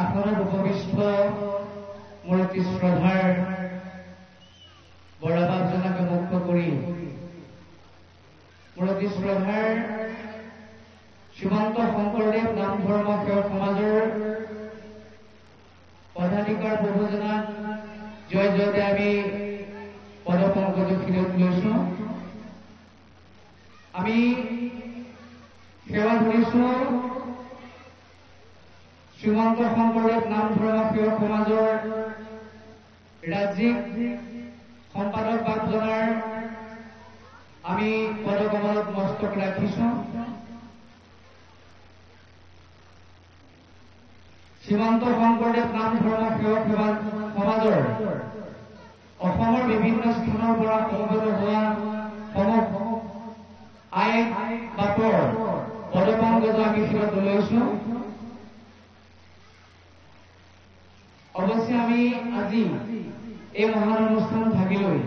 আসনত উপবিষ্ট মোৰ অতি শ্ৰদ্ধাৰ বৰাবাবজনকে মুক্ত কৰি মোৰ অতি শ্ৰদ্ধাৰ শ্ৰীমন্ত নাম ধৰ্ম সেৱক সমাজৰ পদাধিকাৰ প্ৰভুজনাক জয় জয়তে আমি পদপংকজ ফিৰত লৈছো আমি সেৱা ধৰিছো শ্ৰীমন্ত শংকৰদেৱ নাম ধৰ্ম সেৱক সমাজৰ ৰাজ্যিক সম্পাদক বাপজনাৰ আমি পদকমলত মস্তক ৰাখিছো। শ্ৰীমন্ত শংকৰদেৱ নাম ধৰ্ম সেৱক সেৱা সমাজৰ অসমৰ বিভিন্ন স্থানৰ পৰা সমবেত হোৱা সম আই বাটৰ পদপংকজ আমি শিৰত লৈছো অৱশ্যে আমি আজি এই মহান অনুষ্ঠান ভাগিলৈ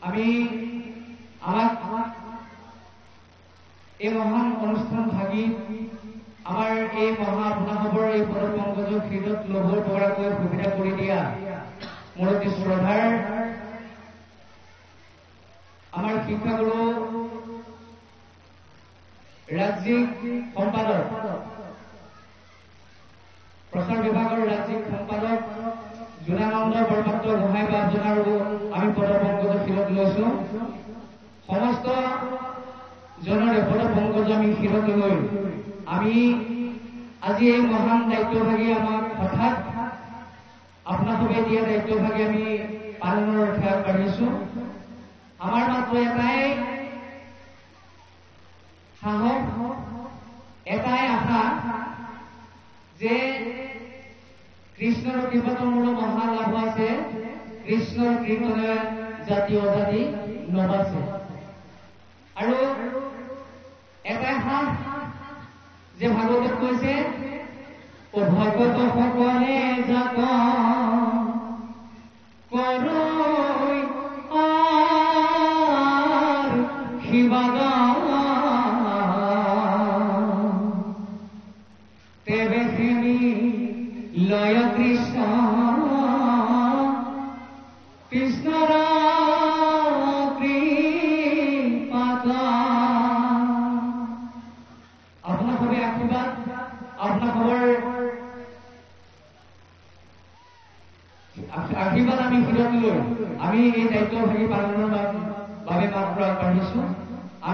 আমি আমাক এই মহান অনুষ্ঠান ভাগি আমাৰ এই মহা আপোনাসৱৰ এই পদপংকজ শিৰত ল'বৰ পৰাকৈ সুবিধা কৰি দিয়া মোৰ অতি শ্ৰদ্ধাৰ আমাৰ শিক্ষাগুৰু ৰাজ্যিক সম্পাদক প্ৰচাৰ বিভাগৰ ৰাজ্যিক সম্পাদক জোনানন্দ বৰপাত্ৰ গোহাঁই বাবজনাৰো আমি পদপংকজ শিৰত লৈছো। সমস্ত জনৰে পদপংকজ আমি শিৰত লৈ আমি আজি এই মহান দায়িত্বভাগী আমাক হঠাৎ আপোনাসবে দিয়া দায়িত্বভাগী আমি পালনৰ অৰ্থে আগবাঢ়িছো। আমাৰ মাত্ৰ এটাই সাহস এটাই আশা যে কৃষ্ণৰ কৃপাতমূল মহালাভ আছে। কৃষ্ণৰ কীৰ্তনে জাতি অজাতি নবাছে আৰু এটাই সাহ যে ভাগৱতত কৈছে "ও ভগত সকলে যাক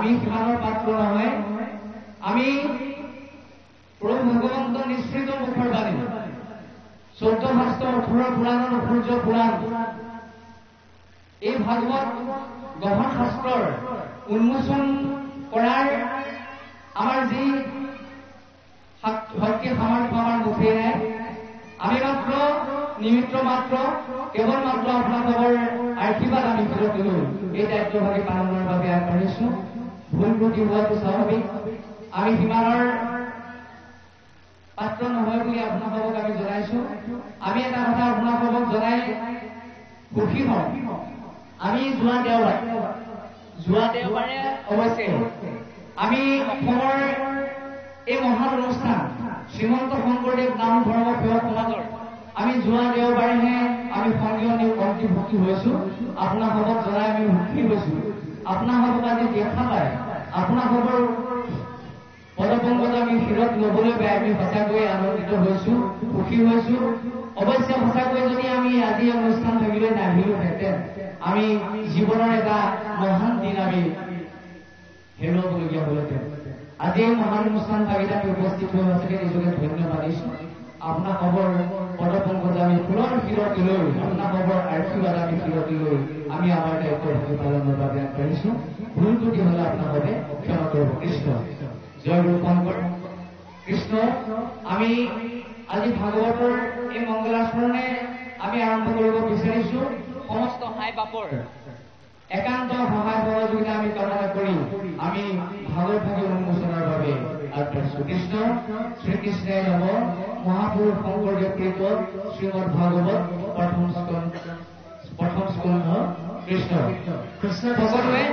আমি সিমানৰ পাত্ৰ নহয় আমি প্ৰভু ভগৱন্ত নিশ্চিত মুখৰ বাণী। চৌধ্য শাস্ত্ৰ ওঠৰ পুৰাণৰ সূৰ্য পুৰাণ। এই ভাগৱত গহন শাস্ত্ৰৰ উন্মোচন কৰাৰ আমাৰ যি শাক- শক্তি সামৰ্থ্য আমাৰ মুখেৰে আমি মাত্ৰ নিমিত্ত মাত্ৰ কেৱল মাত্ৰ আপোনালোকৰ আশীৰ্বাদ আমি ফিৰত লৈ এই দায়িত্বভাগী পালনৰ বাবে আগবাঢ়িছো ভুল ত্ৰুটি হোৱাটো স্বাভাৱিক আমি সিমানৰ পাত্ৰ নহয় বুলি আপোনালোকক আমি জনাইছো আমি এটা কথা আপোনালোকক জনাই সুখী হওঁ। আমি যোৱা দেওবাৰে যোৱা দেওবাৰে অৱশ্যে আমি অসমৰ এই মহান অনুষ্ঠান শ্ৰীমন্ত শংকৰদেৱ নাম ধৰ্ম সেৱক সমাজৰ আমি যোৱা দেওবাৰেহে আমি সংগীয় অন্তৰ্ভুক্তি হৈছো। আপোনাসকলক জনাই আমি সুখী হৈছো। আপোনাসকলক আজি দেখা পাই আপোনাসকলৰ পদপংকজ আমি শিৰত লবলৈ পাই আমি সঁচাকৈ আনন্দিত হৈছো সুখী হৈছো। অৱশ্যে সঁচাকৈ যদি আমি আজি অনুষ্ঠান থাকিলে নাহিলোহেঁতেন আমি জীৱনৰ এটা মহান দিন আমি হেৰুৱাবলগীয়া হ'লহেঁতেন। আজি এই মহান অনুষ্ঠান আমি উপস্থিত হৈ সঁচাকৈ নিজকে ধন্যবাদ দিছো আপোনাৰ খবৰ পদপংকজ আমি ফুলৰ শিৰতি লৈ আপোনাৰ খবৰ আশীৰ্বাদ আমি শিৰতি লৈ আমি আমাৰ দায়িত্ব পালনৰ বাবে আগবাঢ়িছো ভুল ত্ৰুটি হ'লে আপোনাৰ বাবে ক্ষমা কৰিব কৃষ্ণ। জয় গুৰু শংকৰ কৃষ্ণ আমি আজি ভাগৱতৰ এই মংগলাচৰণে আমি আৰম্ভ কৰিব বিচাৰিছো সমস্ত হাই বাপৰ একান্ত সহায় সহযোগিতা আমি কামনা কৰি আমি ভাগৱত ভাগি উন্মোচনৰ বাবে আগবাঢ়িছো কৃষ্ণ শ্ৰীকৃষ্ণে নম শংকৰদেৱ কৃত শ্ৰীমদ ভাগৱত প্ৰথম স্কন্ধ প্ৰথম স্কন্ধ কৃষ্ণ কৃষ্ণ সকলোৱে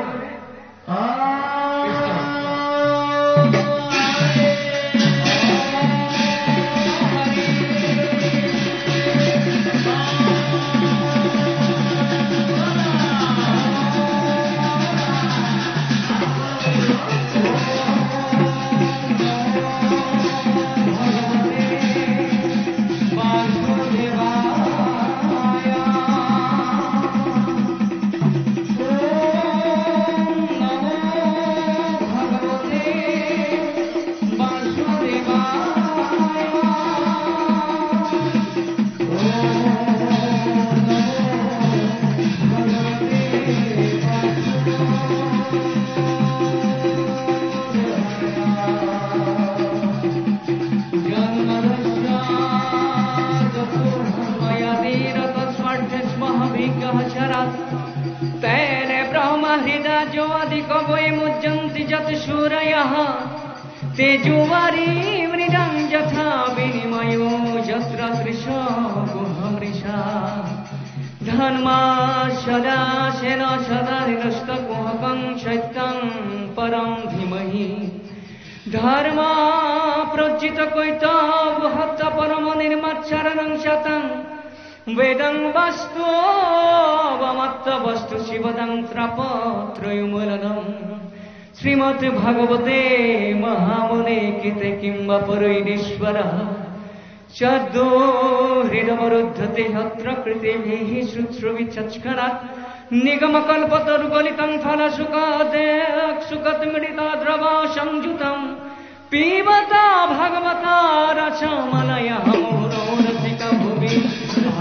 वेदं वस्तु वमत्त वस्तु शिवदं त्रपत्रयुमूलनम् श्रीमद् भगवते महामुने किते किम्ब परैरीश्वरः शब्दो हृदवरुद्धते हत्र कृतेभिः श्रुश्रुविचक्षणात् निगमकल्पतरुगलितं फलसुखादेक् सुखत्मृता द्रवा संयुतम् पीबता भगवता रसमलयः मुहुरो रसिक भुवि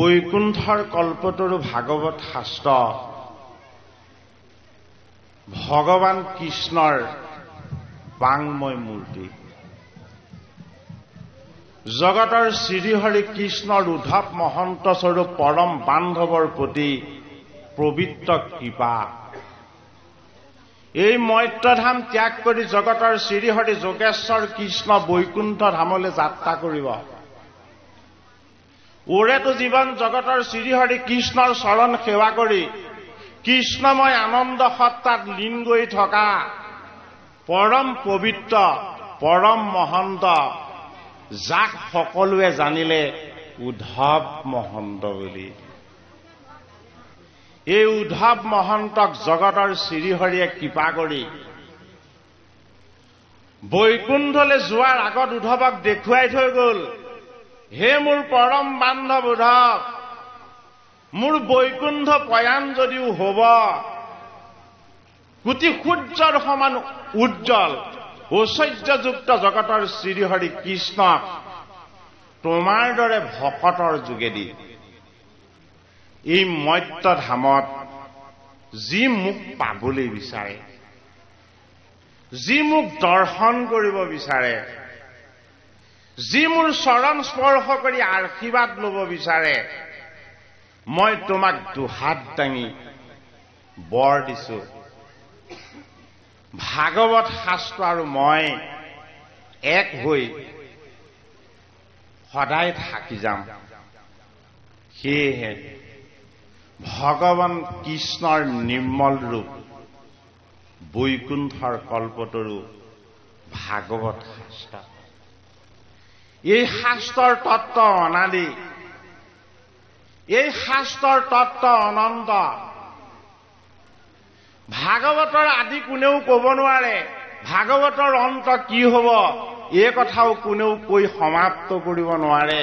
বৈকুণ্ঠৰ কল্পতৰু ভাগৱত শাস্ত্ৰ। ভগৱান কৃষ্ণৰ বাংময় মূৰ্তি। জগতৰ শ্ৰীহৰি কৃষ্ণৰ উদ্ধৱ মহন্ত স্বৰূপ পৰম বান্ধৱৰ প্ৰতি পবিত্ৰ কৃপা। এই মৈত্ৰধাম ত্যাগ কৰি জগতৰ শ্ৰীহৰি যোগেশ্বৰ কৃষ্ণ বৈকুণ্ঠ ধামলৈ যাত্ৰা কৰিব। ওৰেতো জীৱন জগতৰ শ্ৰীহৰি কৃষ্ণৰ চৰণ সেৱা কৰি কৃষ্ণময় আনন্দ সত্তাত লীন গৈ থকা পৰম পবিত্ৰ পৰম মহন্ত যাক সকলোৱে জানিলে উদ্ধৱ মহন্ত বুলি। এই উদ্ধৱ মহন্তক জগতৰ শ্ৰীহৰিয়ে কৃপা কৰি বৈকুণ্ঠলৈ যোৱাৰ আগত উদ্ধৱক দেখুৱাই থৈ গল। হে মোৰ পৰম বান্ধৱ উদ্ধৱ মোৰ বৈকুণ্ঠ পয়ান যদিও হব কোটি সূৰ্যৰ সমান উজ্জ্বল ঐশ্বৰ্যযুক্ত জগতৰ শ্ৰীহৰি কৃষ্ণক তোমাৰ দৰে ভকতৰ যোগেদি। এই মত্য ধামত যি মোক পাবলৈ বিচাৰে যি মোক দৰ্শন কৰিব বিচাৰে যি মোৰ চৰণ স্পৰ্শ কৰি আশীৰ্বাদ ল'ব বিচাৰে মই তোমাক দুহাত দাঙি বৰ দিছো। ভাগৱত শাস্ত্ৰ আৰু মই এক হৈ সদায় থাকি যাম। সেয়েহে ভগৱান কৃষ্ণৰ নিৰ্মল ৰূপ বৈকুণ্ঠৰ কল্পতৰু ভাগৱত শাস্ত্ৰ। এই শাস্ত্ৰৰ তত্ত্ব অনাদি। এই শাস্ত্ৰৰ তত্ত্ব অনন্ত। ভাগৱতৰ আদি কোনেও কব নোৱাৰে। ভাগৱতৰ অন্ত কি হব? এই কথাও কোনেও কৈ সমাপ্ত কৰিব নোৱাৰে।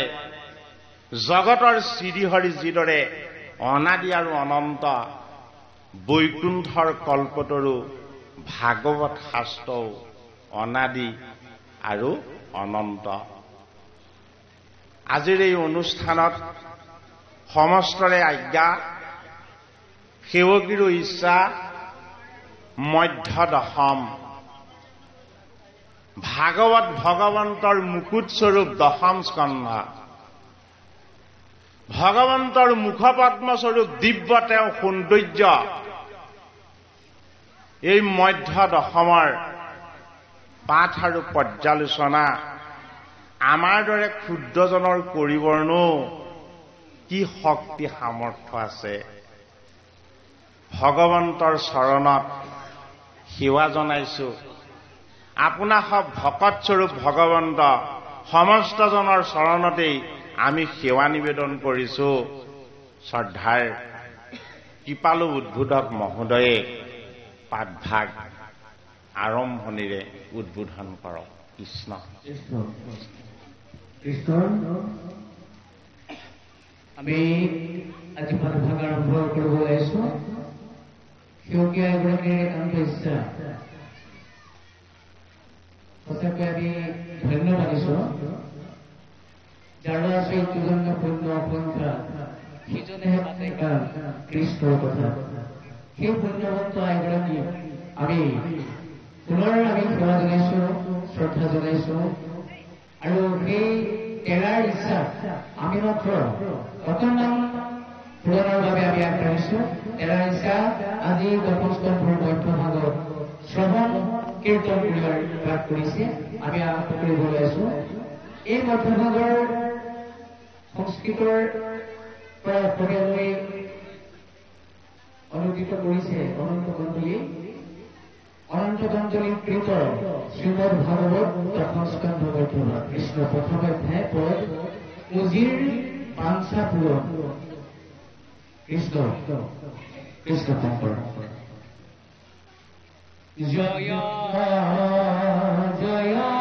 জগতৰ শ্ৰীহৰি যিদৰে অনাদি আৰু অনন্ত বৈকুণ্ঠৰ কল্পতৰো ভাগৱত শাস্ত্ৰও অনাদি আৰু অনন্ত। আজিৰ এই অনুষ্ঠানত সমস্তৰে আজ্ঞা সেৱকীৰো ইচ্ছা মধ্য দশম ভাগৱত ভগৱন্তৰ মুকুটস্বৰূপ দশম স্কন্ধ। ভগৱন্তৰ মুখপদ্মস্বৰূপ দিব্য তেওঁ সৌন্দৰ্য। এই মধ্য দশমৰ পাঠ আৰু পৰ্যালোচনা আমাৰ দৰে ক্ষুদ্ৰজনৰ কৰিবৰনো কি শক্তি সামৰ্থ্য আছে? ভগৱন্তৰ চৰণত সেৱা জনাইছো। আপোনাক ভকতস্বৰূপ ভগৱন্ত সমস্তজনৰ চৰণতেই আমি সেৱা নিবেদন কৰিছো। শ্ৰদ্ধাৰ কৃপালু উদ্বোধক মহোদয়ে পাঠভাগ আৰম্ভণিৰে উদ্বোধন কৰক। কৃষ্ণ। কৃষ্ণ আমি আজি পাঠভাগ আৰম্ভ কৰিব ওলাইছো সেউকীয়া এগৰাকীৰ একান্ত ইচ্ছা। সঁচাকৈ আমি ধন্যবাদ দিছো। যাৰ আছে দুজন্য পুণ্য অসংখ্যা সিজনেহে মাতে কৃষ্ণৰ কথা। সেই পুণ্যৱন্ত এগৰাকী আমি পুনৰ আমি সেৱা জনাইছো শ্ৰদ্ধা জনাইছো। আৰু সেই তেৰাৰ ইচ্ছা আমি মাত্ৰ অকণমান পূৰণৰ বাবে আমি আগবাঢ়িছো। তেৰাৰ ইচ্ছা আজি দশস্তম্ভৰ মধ্যভাগত শ্ৰৱণ কীৰ্তন কৰিবাৰ বাদ কৰিছে। আমি আৰম্ভ কৰিব ওলাইছো এই মধ্যভাগৰ সংস্কৃতৰ পৰা অসমীয়ালৈ অনুদিত কৰিছে অনন্ত মণ্ডলী অনন্ত মণ্ডলী কৃত শ্ৰীমদ ভাগৱত দশম স্কন্ধ মধ্যভাগ কৃষ্ণ প্ৰথম অধ্যায় পদ পুঁজিৰ বাঞ্ছা পূৰণ। কৃষ্ণ কৃষ্ণ শংকৰ। জয় জয়।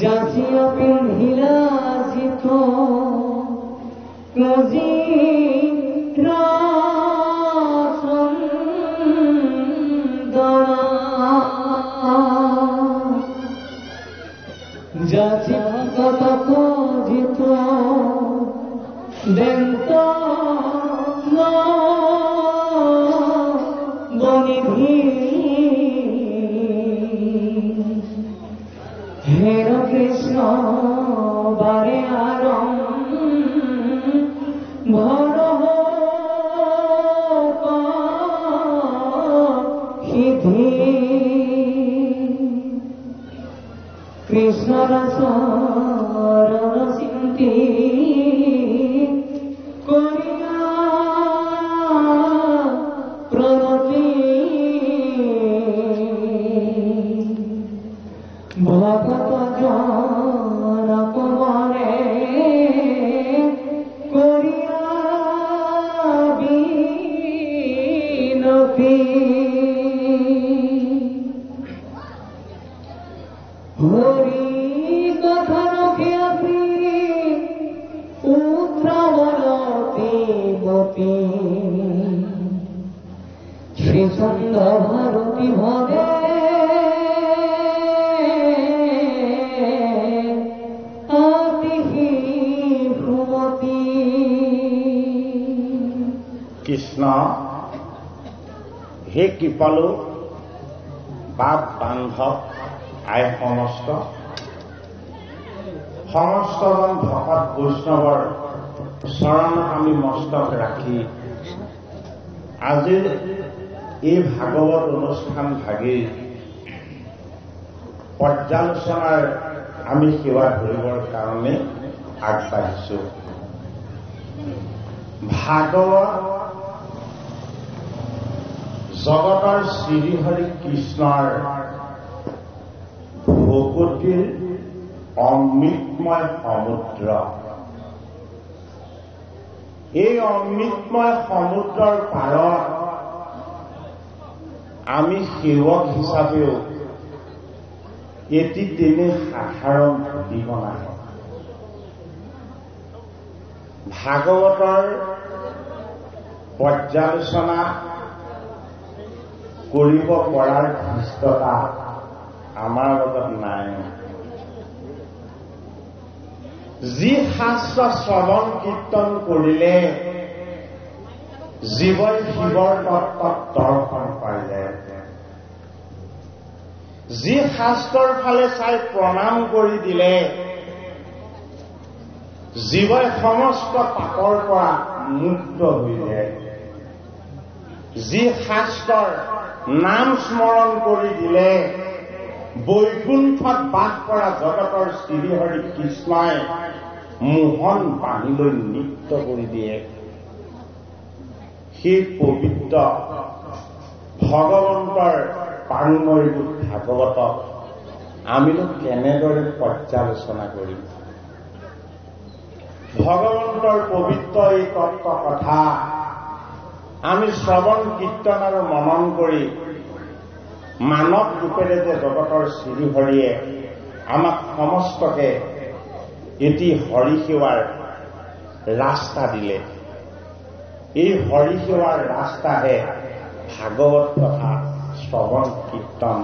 যাচিয়া পিন্ধিলা জিত নজি বাপ বান্ধৱ আই সমস্ত। সমস্তজন ভকত বৈষ্ণৱৰ চৰণত আমি মস্তক ৰাখি আজিৰ এই ভাগৱত অনুষ্ঠান ভাগি পৰ্যালোচনাৰ আমি সেৱা ধৰিবৰ কাৰণে আগবাঢ়িছো। ভাগৱত জগতৰ শ্ৰীহৰি কৃষ্ণৰ ভকতিৰ অমৃতময় সমুদ্ৰ। এই অমৃতময় সমুদ্ৰৰ পাৰত আমি সেৱক হিচাপেও এটি তেনে সাধাৰণ দিব নাহে ভাগৱতৰ পৰ্যালোচনা কৰিব পৰাৰ ধৃষ্টতা আমাৰ লগত নাই। যি শাস্ত্ৰ শ্ৰৱণ কীৰ্তন কৰিলে জীৱই শিৱৰ তত্ত্বত দৰ্শন পাৰিলে যি শাস্ত্ৰৰ ফালে চাই প্ৰণাম কৰি দিলে জীৱই সমস্ত পাপৰ পৰা মুক্ত হৈ যায় যি শাস্ত্ৰৰ নাম স্মৰণ কৰি দিলে বৈকুণ্ঠত বাস কৰা জগতৰ শ্ৰীহৰি কৃষ্ণই মোহন বান্ধি লৈ নৃত্য কৰি দিয়ে। সেই পবিত্ৰ ভগৱন্তৰ পাংময়ী ভাগৱতক আমিনো কেনেদৰে পৰ্যালোচনা কৰিম? ভগৱন্তৰ পবিত্ৰ এই তত্ত্ব কথা আমি শ্ৰৱণ কীৰ্তন আৰু মনন কৰি মানৱ ৰূপেৰে যে জগতৰ শ্ৰীহৰিয়ে আমাক সমস্তকে এটি হৰি সেৱাৰ ৰাস্তা দিলে। এই হৰি সেৱাৰ ৰাস্তাহে ভাগৱত কথা শ্ৰৱণ কীৰ্তন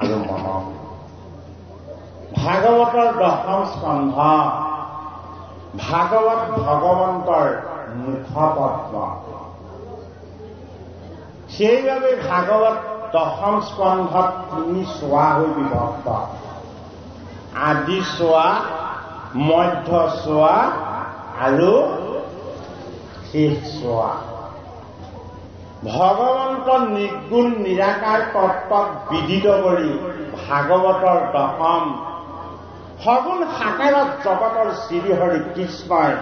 আৰু মনন। ভাগৱতৰ দশম স্কন্ধ ভাগৱত ভগৱন্তৰ মুখপদ্ম। সেইবাবে ভাগৱত দশম স্কন্ধত তিনি চোৱা হৈ বিভক্ত। আদি চোৱা মধ্য চোৱা আৰু শেষ চোৱা। ভগৱন্ত নিৰ্গুণ নিৰাকাৰ তত্ত্বক বিদিত কৰি ভাগৱতৰ দশম সগুণ সাকাৰত জগতৰ শ্ৰীহৰি কৃষ্ণই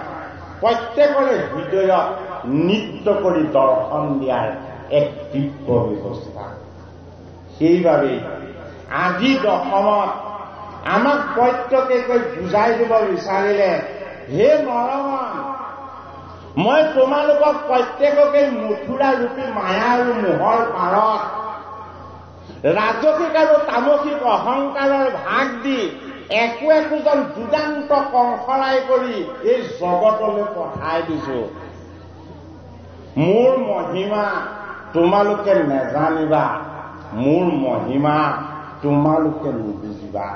প্ৰত্যেকৰে হৃদয়ত নৃত্য কৰি দৰ্শন দিয়াৰ এক দিব্য ব্যৱস্থা সেইবাবে আজি দশমত আমাক প্ৰত্যেকেকৈ বুজাই দিব বিচাৰিলে হে নৰমান মই তোমালোকক প্ৰত্যেককে মথুৰা ৰূপী মায়া আৰু মোহৰ পাৰত ৰাজসিক আৰু তামসিক অহংকাৰৰ ভাগ দি একো একোজন দুদান্ত কংসৰাই কৰি এই জগতলৈ পঠাই দিছো। মোৰ মহিমা তোমালোকে নেজানিবা মোৰ মহিমা তোমালোকে নুবুজিবা।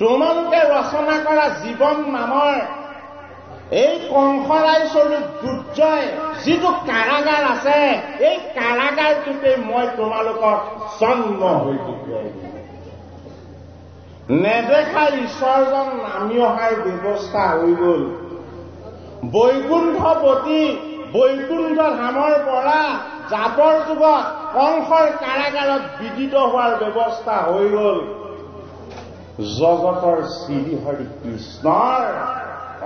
তোমালোকে ৰচনা কৰা জীৱন নামৰ এই কংসৰাই স্বৰূপ দুৰ্জয় যিটো কাৰাগাৰ আছে এই কাৰাগাৰটোতে মই তোমালোকৰ জন্ম হৈ দিম। নেদেখা ঈশ্বৰজন নামি অহাৰ ব্যৱস্থা হৈ গল। বৈকুণ্ঠপতি বৈকুণ্ঠ ধামৰ পৰা জাবৰ যুগত কংসৰ কাৰাগাৰত বিদিত হোৱাৰ ব্যৱস্থা হৈ গল। জগতৰ শ্ৰীহৰি কৃষ্ণৰ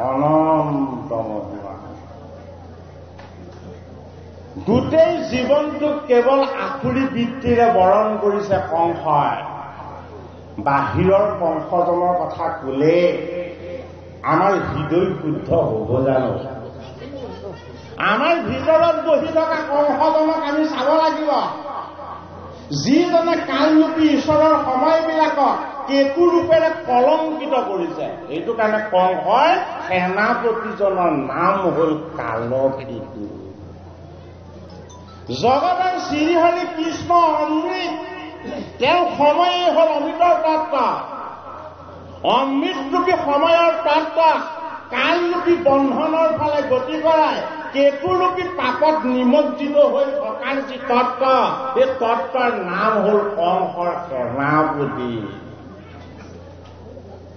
অনন্ত মহিমা। গোটেই জীৱনটোক কেৱল আখুৰি বৃত্তিৰে বৰণ কৰিছে কংসই বাহিৰৰ কংসজনৰ কথা কলে আমাৰ হৃদয় শুদ্ধ হব জানো? আমাৰ ভিতৰত বহি থকা কংসজনক আমি চাব লাগিব। যিজনে কালৰূপী ঈশ্বৰৰ সময়বিলাকক কেতু ৰূপেৰে কলংকিত কৰিছে এইটো কাৰণে কংসই সেনাপতিজনৰ নাম হল কালকেতু জগতৰ শ্ৰীহৰি কৃষ্ণ অমৃত তেওঁ সময়েই হল অমৃতৰ তত্ত্ব অমৃতৰূপী সময়ৰ তত্ত্ব কালৰূপী বন্ধনৰ ফালে গতি কৰাই কেতুৰূপী পাপত নিমজ্জিত হৈ থকাৰ যি তত্ত্ব এই তত্ত্বৰ নাম হল কংসৰ সেনাপতি।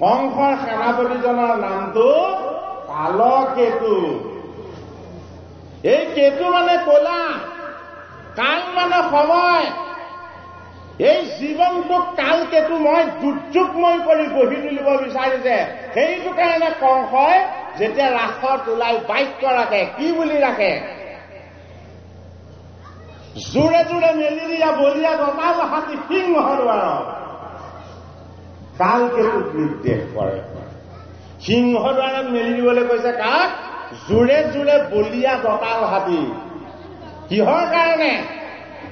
কংসৰ সেনাপতিজনৰ নামটো কালকেতু এই কেতু মানে কলা। কাল মানে সময়। এই জীৱনটোক কাল কেতু মই দুৰ্যোগময় কৰি গঢ়ি তুলিব বিচাৰিছে সেইটো কাৰণে কংসই যেতিয়া ৰাসত ওলাই বাক্য ৰাখে কি বুলি ৰাখে? জোৰে জোৰে মেলি দিয়া বলিয়া গতাল হাতী সিংহ দুৱাৰত কাল কেতুক নিৰ্দেশ কৰে সিংহ দুৱাৰত মেলি দিবলৈ কৈছে কাক? জোৰে জোৰে বলিয়া দতাল হাতী। কিহৰ কাৰণে?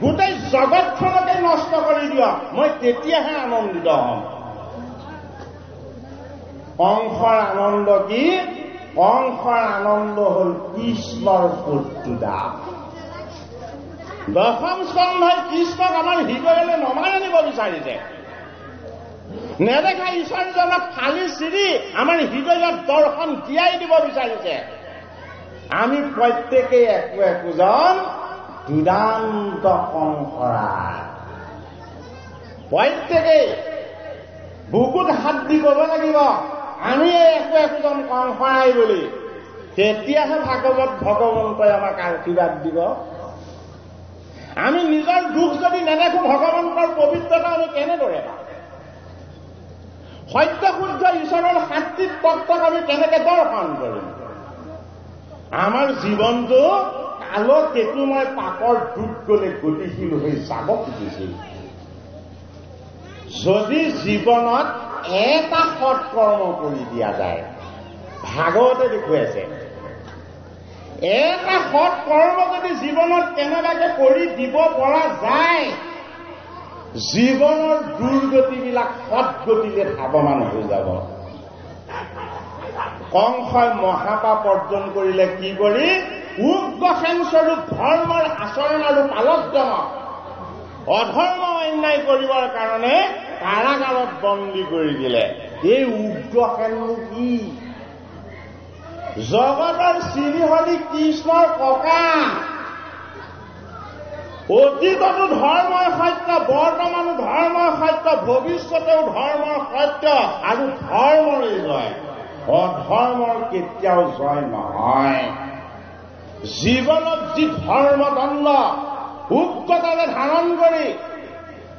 গোটেই জগতখনকে নষ্ট কৰি দিয়ক মই তেতিয়াহে আনন্দিত হ'ম। কংসৰ আনন্দ কি? কংসৰ আনন্দ হল কৃষ্ণৰ শত্ৰুদা দশম স্কন্ধই কৃষ্ণক আমাৰ হৃদয়লৈ নমাই আনিব বিচাৰিছে। নেদেখা ঈশ্বৰজনক ফালি চিৰি আমাৰ হৃদয়ত দৰ্শন দিয়াই দিব বিচাৰিছে। আমি প্ৰত্যেকেই একো একোজন দুদান্ত কংসৰা প্ৰত্যেকেই বুকুত হাত দি ক'ব লাগিব। আমি একো একোজন কংসৰাই বুলি। তেতিয়াহে ভাগৱত ভগৱন্তই আমাক আশীৰ্বাদ দিব। আমি নিজৰ দুখ যদি নেদেখো, ভগৱন্তৰ পবিত্ৰতা আমি কেনেদৰে পাম? সত্য শুদ্ধ ঈশ্বৰৰ সাত্বিক তত্বক আমি কেনেকে দৰ্শন কৰিম? আমাৰ জীৱনটো কালত কেতুময় পাপৰ দুখ গলে গতিশীল হৈ যাব খুজিছিল যদি জীৱনত এটা সৎকৰ্ম কৰি দিয়া যায় ভাগৱতে দেখুৱাইছে এটা সৎ কৰ্ম যদি জীৱনত কেনেবাকে কৰি দিব পৰা যায় জীৱনৰ দুৰ্গতিবিলাক সৎগতিলে ধাৱমান হৈ যাব। কংসই মহাপাপ অৰ্জন কৰিলে কি কৰি? উগ্ৰসেনস্বৰূপ ধৰ্মৰ আচৰণ আৰু পালকজনক অধৰ্ম অন্যায় কৰিবৰ কাৰণে কাৰাগাৰত বন্দী কৰি দিলে। এই উগ্ৰসেননো কি? জগতৰ শ্ৰীহৰি কৃষ্ণৰ ককা। অতীততো ধৰ্মৰ সত্য বৰ্তমানো ধৰ্মৰ সত্য ভৱিষ্যতেও ধৰ্মৰ সত্য আৰু ধৰ্মৰে জয় অধৰ্মৰ কেতিয়াও জয় নহয়। জীৱনত যি ধৰ্মদণ্ড উগ্ৰতাৰে ধাৰণ কৰি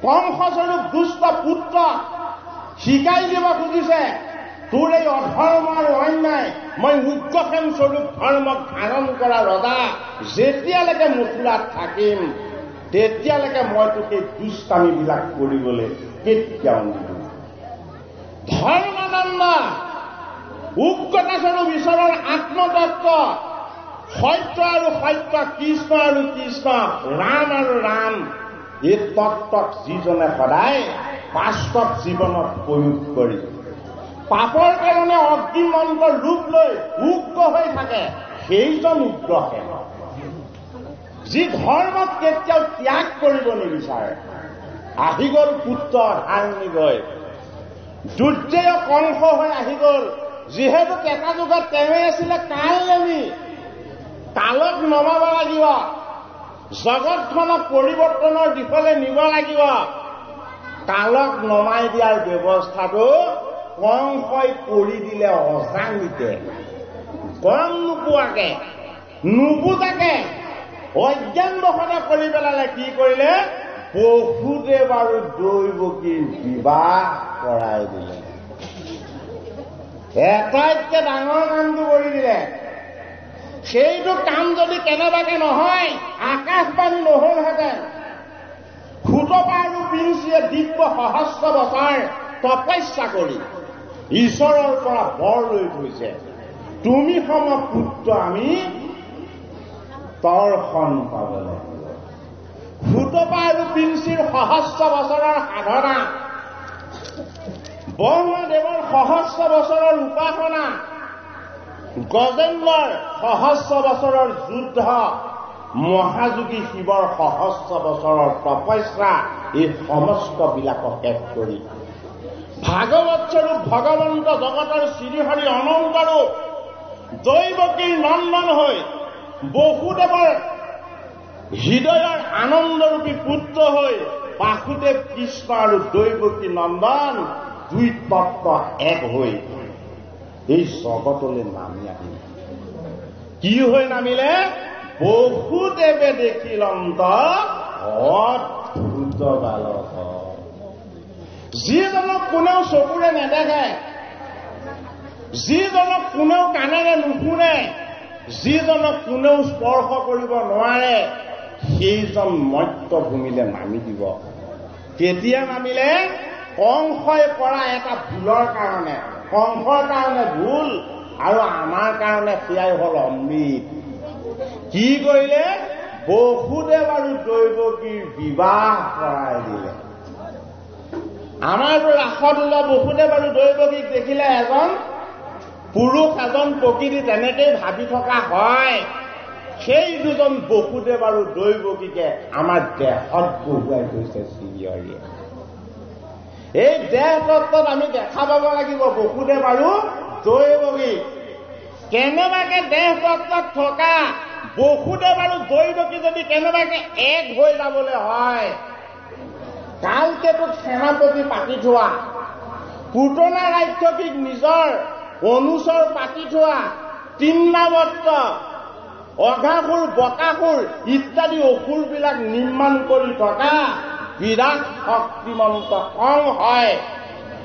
কংসস্বৰূপ দুষ্ট পুত্ৰ শিকাই দিব খুজিছে। তোৰ এই অধৰ্ম আৰু অন্যায়, মই উগ্ৰসেন স্বৰূপ ধৰ্মক ধাৰণ কৰা ৰজা, যেতিয়ালৈকে মথুৰাত থাকিম, তেতিয়ালৈকে মই তোক এই দুষ্টামীবিলাক কৰিবলৈ কেতিয়াও নিদিওঁ। ধৰ্মদণ্ড, উগ্ৰতা স্বৰূপ ঈশ্বৰৰ আত্মতত্ব সত্য আৰু সত্য কৃষ্ণ আৰু কৃষ্ণ ৰাম আৰু ৰাম এই তত্বক যিজনে সদায় বাস্তৱ জীৱনত প্ৰয়োগ কৰি পাপৰ কাৰণে অগ্নিমন্ত ৰূপ লৈ উগ্ৰ হৈ থাকে সেইজন উগ্ৰসেন যি ধৰ্মক কেতিয়াও ত্যাগ কৰিব নিবিচাৰে আহি গ'ল পুত্ৰ ধাৰণি গৈ দুৰ্যয় কংস হৈ আহি গ'ল যিহেতু এটা যুগত তেওঁৱে আছিলে কাল কালক নমাব লাগিব। জগতখনক পৰিৱৰ্তনৰ দিশলৈ নিব লাগিব। কালক নমাই দিয়াৰ ব্যৱস্থাটো কংসই কৰি দিলে অজানিতে গম নোপোৱাকে নুবুজাকে অজ্ঞান বসতে কৰি পেলালে কি কৰিলে? বহুদেৱ আৰু দৈৱকীৰ বিবাহ কৰাই দিলে। এটাইতকে ডাঙৰ কামটো কৰি দিলে। সেইটো কাম যদি কেনেবাকে নহয় আকাশবাণী নহলহেঁতেন। আৰু পিঞ্চিয়ে দিব্য সহস্ৰ বছৰ তপস্যা কৰি ঈশ্বৰৰ পৰা বৰ লৈ থৈছে তুমি সম পুত্ৰ আমি দৰ্শন পাব লাগিব সুতপা আৰু পিঞ্চিৰ সহস্ৰ বছৰৰ সাধনা। ব্ৰহ্মদেৱৰ সহস্ৰ বছৰৰ উপাসনা। গজেন্দ্ৰৰ সহস্ৰ বছৰৰ যুদ্ধ মহাযোগী শিৱৰ সহস্ৰ বছৰৰ তপস্যা এই সমস্তবিলাকক শেষ কৰি ভাগৱত স্বৰূপ ভগৱন্ত জগতৰ শ্ৰীহৰি অনন্ত ৰূপ দৈৱকীৰ নন্দন হৈ বসুদেৱৰ হৃদয়ৰ আনন্দৰূপী পুত্ৰ হৈ বাসুদেৱ কৃষ্ণ আৰু দৈৱকী নন্দন দুই তত্ত্ব এক হৈ এই জগতলৈ নামি আহিল। কি হৈ নামিলে? বহুদেৱে দেখিলন্ত অদ্ভুত বালক যিজনক কোনেও চকুৰে নেদেখে যিজনক কোনেও কাণেৰে নুশুনে যিজনক কোনেও স্পৰ্শ কৰিব নোৱাৰে সেইজন মত্যভূমিলৈ নামি দিব। কেতিয়া নামিলে? কংসই কৰা এটা ভুলৰ কাৰণে। কংসৰ কাৰণে ভুল আৰু আমাৰ কাৰণে সেয়াই হ'ল অমৃত। কি কৰিলে? বসুদেৱ আৰু দৈৱকীৰ বিবাহ কৰাই দিলে। আমাৰতো ৰাসত ওলোৱা বসুদেৱ আৰু দৈৱকীক দেখিলে এজন পুৰুষ এজন প্ৰকৃতি তেনেকেই ভাবি থকা হয়। সেই দুজন বসুদেৱ আৰু দৈৱকীকে আমাৰ দেহত বহুৱাই থৈছে শ্ৰীহৰিয়ে এই দেহ তত্বত আমি দেখা পাব লাগিব বসুদেৱ আৰু দৈৱকী কেনেবাকে দেহ তত্বত থকা বসুদেৱ আৰু দৈৱকী যদি কেনেবাকে এক হৈ যাবলৈ হয়। কালকেতোক সেনাপতি পাতি থোৱা পুতনা ৰাক্ষসীক নিজৰ অনুচৰ পাতি থোৱা তিন্নাবত্ত অঘাসুৰ বকাসুৰ ইত্যাদি অসুৰবিলাক নিৰ্মাণ কৰি থকা বিৰাট শক্তিমন্ত কং হয়।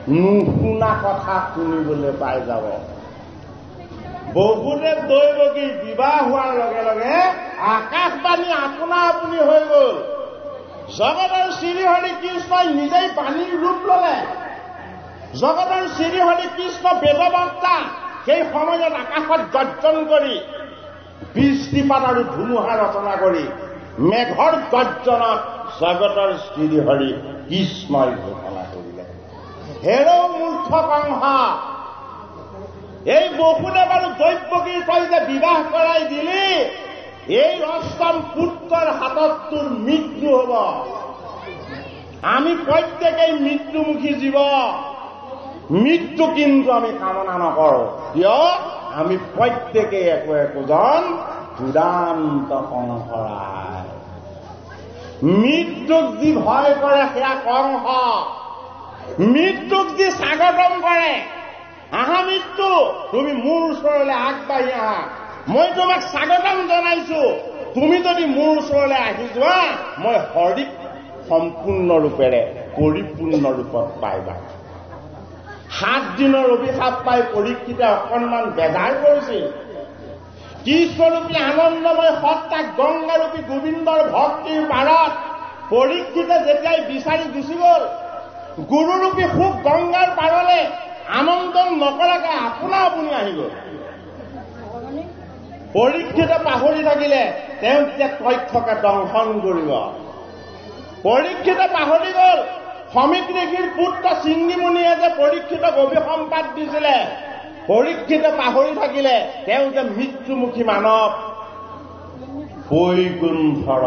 নুশুনা কথা শুনিবলৈ পাই যাব। বহুদেৱ দৈৱকীৰ বিবাহ হোৱাৰ লগে লগে আকাশবাণী আপোনা আপুনি হৈ গ'ল। জগতৰ শ্ৰীহৰি কৃষ্ণই নিজেই পানীৰ ৰূপ ললে। জগতৰ শ্ৰীহৰি কৃষ্ণ বেদবক্তা সেই সময়ত আকাশত গৰ্জন কৰি, বৃষ্টিপাত আৰু ধুমুহা ৰচনা কৰি, মেঘৰ গৰ্জনত জগতৰ শ্ৰীহৰি কৃষ্ণই ঘোষণা কৰিলে হেৰৌ মূৰ্খ কংহা এই বসুদেৱ আৰু দৈৱকীৰ তই বিবাহ কৰাই দিলি, এই অষ্টম পুত্ৰৰ হাতত তোৰ মৃত্যু হব। আমি প্ৰত্যেকেই মৃত্যুমুখী জীৱ মৃত্যু কিন্তু আমি কামনা নকৰো। কিয়? আমি প্ৰত্যেকেই একো একোজন চূড়ান্ত কংসৰাই মৃত্যুক যি ভয় কৰে সেয়া কংস মৃত্যুক যি স্বাগতম কৰে আহা মৃত্যু, তুমি মোৰ ওচৰলৈ আগবাঢ়ি আহা। মই তোমাক স্বাগতম জনাইছো। তুমি যদি মোৰ ওচৰলৈ আহি যোৱা, মই হৰিক সম্পূৰ্ণ ৰূপেৰে, পৰিপূৰ্ণ ৰূপত পাইবা। সাত দিনৰ অভিশাপ পাই পৰীক্ষিতে অকণমান বেজাৰ কৰিছিল। কৃষ্ণৰূপী আনন্দময় সত্তাক গংগাৰূপী গোবিন্দৰ ভক্তিৰ পাৰত পৰীক্ষিতে যেতিয়াই বিচাৰি গুচি গ'ল গুৰুৰূপী সুখ গংগাৰ পাৰলে আনন্দ নকৰাকৈ আপোনা আপুনি আহি গ'ল। পৰীক্ষিতে পাহৰি থাকিলে তেওঁ তেতিয়া তথ্যকে দংশন কৰিব। পৰীক্ষিতে পাহৰি গ'ল ঋষিৰ পুত্ৰ চিংগিমুনিয়ে যে পৰীক্ষিতক অভিসম্পাদ দিছিলে পৰীক্ষিতে পাহৰি থাকিলে তেওঁ যে মৃত্যুমুখী মানৱ। বৈকুণ্ঠৰ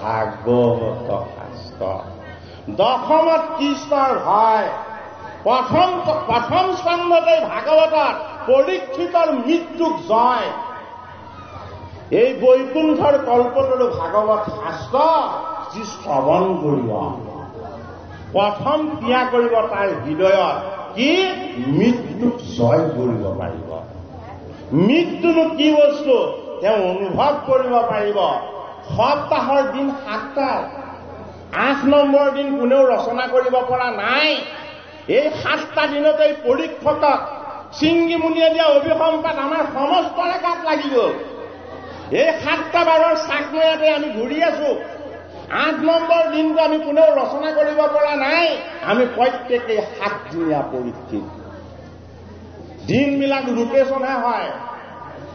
ভাগৱত শাস্ত্ৰ। দশমত কৃষ্ণৰ ভয় প্ৰথম প্ৰথম স্কন্ধতে ভাগৱতত পৰীক্ষিতৰ মৃত্যুক জয়। এই বৈকুণ্ঠৰ কল্পতৰো ভাগৱত শাস্ত্ৰ যি শ্ৰৱণ কৰিব। প্ৰথম ক্ৰিয়া কৰিব তাৰ হৃদয়ত কি? মৃত্যুক জয় কৰিব পাৰিব। মৃত্যুনো কি বস্তু? তেওঁ অনুভৱ কৰিব পাৰিব। সপ্তাহৰ দিন সাতটা। আঠ নম্বৰ দিন কোনেও ৰচনা কৰিব পৰা নাই। এই সাতটা দিনতে পৰীক্ষকক চিংগিমুনিয়ে দিয়া অভিসম্পাত আমাৰ সমস্তৰে গাত লাগি গ'ল। এই সাতটা বাৰৰ চাকময়াতে আমি ঘূৰি আছো। আঠ নম্বৰ দিনটো আমি কোনেও ৰচনা কৰিব পৰা নাই। আমি প্ৰত্যেকেই সাতদিনীয়া পৰীক্ষিত দিনবিলাক ৰোটেশ্যনহে হয়।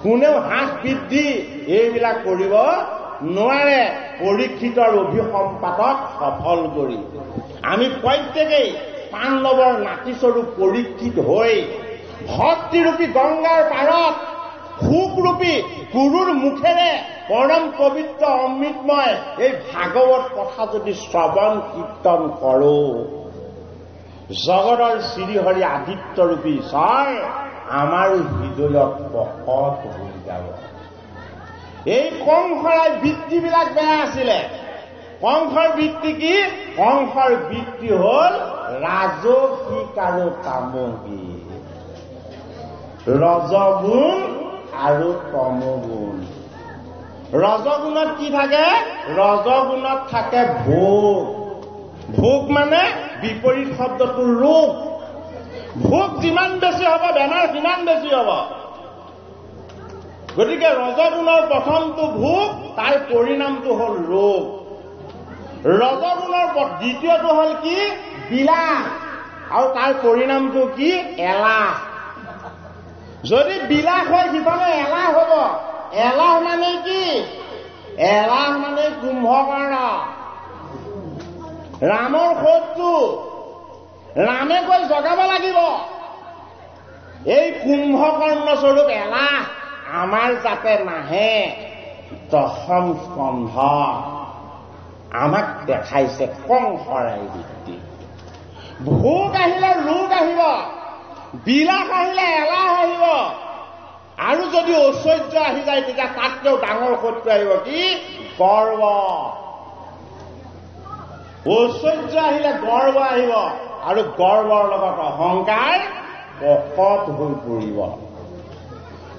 কোনেও হ্ৰাস বৃদ্ধি এইবিলাক কৰিব নোৱাৰে। পৰীক্ষিতৰ অভিসম্পাতক সফল কৰি। আমি প্ৰত্যেকেই পাণ্ডৱৰ নাতিস্বৰূপ পৰীক্ষিত হৈ ভক্তিৰূপী গংগাৰ পাৰত সুখৰূপী গুৰুৰ মুখেৰে পৰম পবিত্ৰ অমৃতময় এই ভাগৱত কথা যদি শ্ৰৱণ কীৰ্তন কৰো জগতৰ শ্ৰীহৰি আদিত্যৰূপী ঈশ্বৰ আমাৰ হৃদয়ত প্ৰকট হৈ যাব। এই কংসৰাই বৃত্তিবিলাক বেয়া আছিলে। কংসৰ বৃত্তি কি? কংসৰ বৃত্তি হল ৰাজসিক আৰু তামসিক ৰজগুণ আৰু তমগুণ ৰজগুণত কি থাকে? ৰজগুণত থাকে ভোগ। ভোগ মানে বিপৰীত শব্দটো ৰোগ। ভোগ যিমান বেছি হ'ব বেমাৰ সিমান বেছি হ'ব। গতিকে ৰজগুণৰ প্ৰথমটো ভোগ তাৰ পৰিণামটো হ'ল ৰোগ। ৰজগুণৰ দ্বিতীয়টো হ'ল কি? বিলাস। আৰু তাৰ পৰিণামটো কি? এলাহ। যদি বিলাস হয় সিফালে এলাহ হ'ব। এলাহ মানে কি? এলাহ মানে কুম্ভকৰ্ণ। ৰামৰ শত্ৰু ৰামে কৈ জগাব লাগিব। এই কুম্ভকৰ্ণ স্বৰূপ এলাহ আমাৰ যাতে নাহে। দশম স্কন্ধ আমাক দেখাইছে কংসৰাই বৃত্তি ভোগ আহিলে ৰোগ আহিব। বিলাস আহিলে এলাহ আহিব। আৰু যদি ঐশ্বৰ্য আহি যায় তেতিয়া তাতকেও ডাঙৰ শত্ৰু আহিব। কি? গৰ্ব। ঐশ্বৰ্য আহিলে গৰ্ব আহিব। আৰু গৰ্বৰ লগত অহংকাৰ প্ৰকট হৈ পৰিব।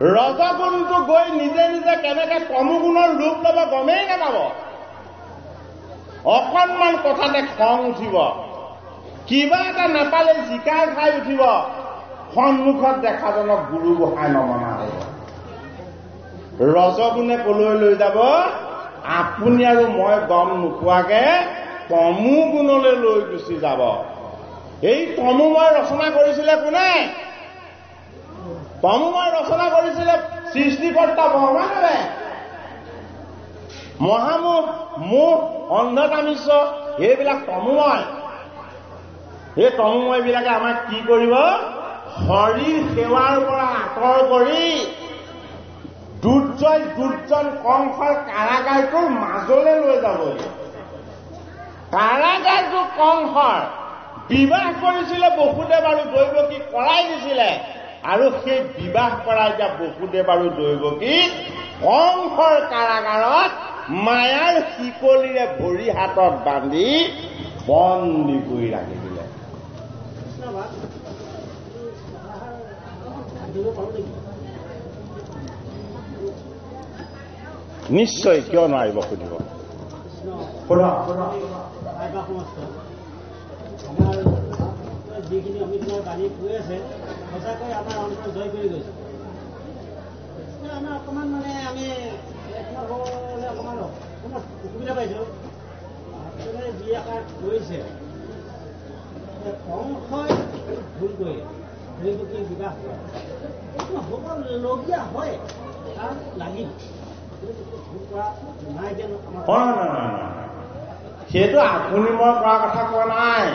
ৰজগুণটো গৈ নিজে নিজে কেনেকে তমুগুণৰ ৰূপ ল'ব গমেই নাপাব। অকণমান কথাতে খং উঠিব। কিবা এটা নাপালে জিকাৰ খাই উঠিব। সন্মুখত দেখাজনক গুৰু গোহাঁই নমনা হ'ব। ৰজগুণে কলৈ লৈ যাব? আপুনি আৰু মই গম নোপোৱাকে তমু গুণলৈ লৈ গুচি যাব। এই তমুময় ৰচনা কৰিছিলে কোনে? তমুময় ৰচনা কৰিছিলে সৃষ্টিকৰ্তা ভগৱানে মহামুখ মুখ অন্ধকামিশ্ব এইবিলাক তমুময় এই তমুময়বিলাকে আমাক কি কৰিব? শৰীৰ সেৱাৰ পৰা আঁতৰ কৰি দুৰ্জয় দুৰ্জন কংসৰ কাৰাগাৰটোৰ মাজলৈ লৈ যাবহি। কাৰাগাৰটো কংসৰ। বিবাহ কৰিছিলে বসুদেৱ আৰু দৈৱকী কৰাই দিছিলে। আৰু সেই বিবাহ কৰা এতিয়া বসুদেৱ আৰু দৈৱকী কংসৰ কাৰাগাৰত মায়াৰ শিকলিৰে ভৰি হাতত বান্ধি বন্দী কৰি ৰাখি দিলে নিশ্চয় কিয় নোৱাৰিব সুধিব সোধক আমাৰ যিখিনি অমিতৰ বাণী কৈ আছে সঁচাকৈ আমাৰ অন্তৰ জয় কৰি গৈছে এতিয়া আমাৰ অকণমান মানে আমি একমত হ'বলৈ অকণমান অকণমান অসুবিধা পাইছোঁ যি আকাৰ কৈছে ভুল কৰি কৰে কৰা। সেইটো আপুনি মই কোৱা কথা কোৱা নাই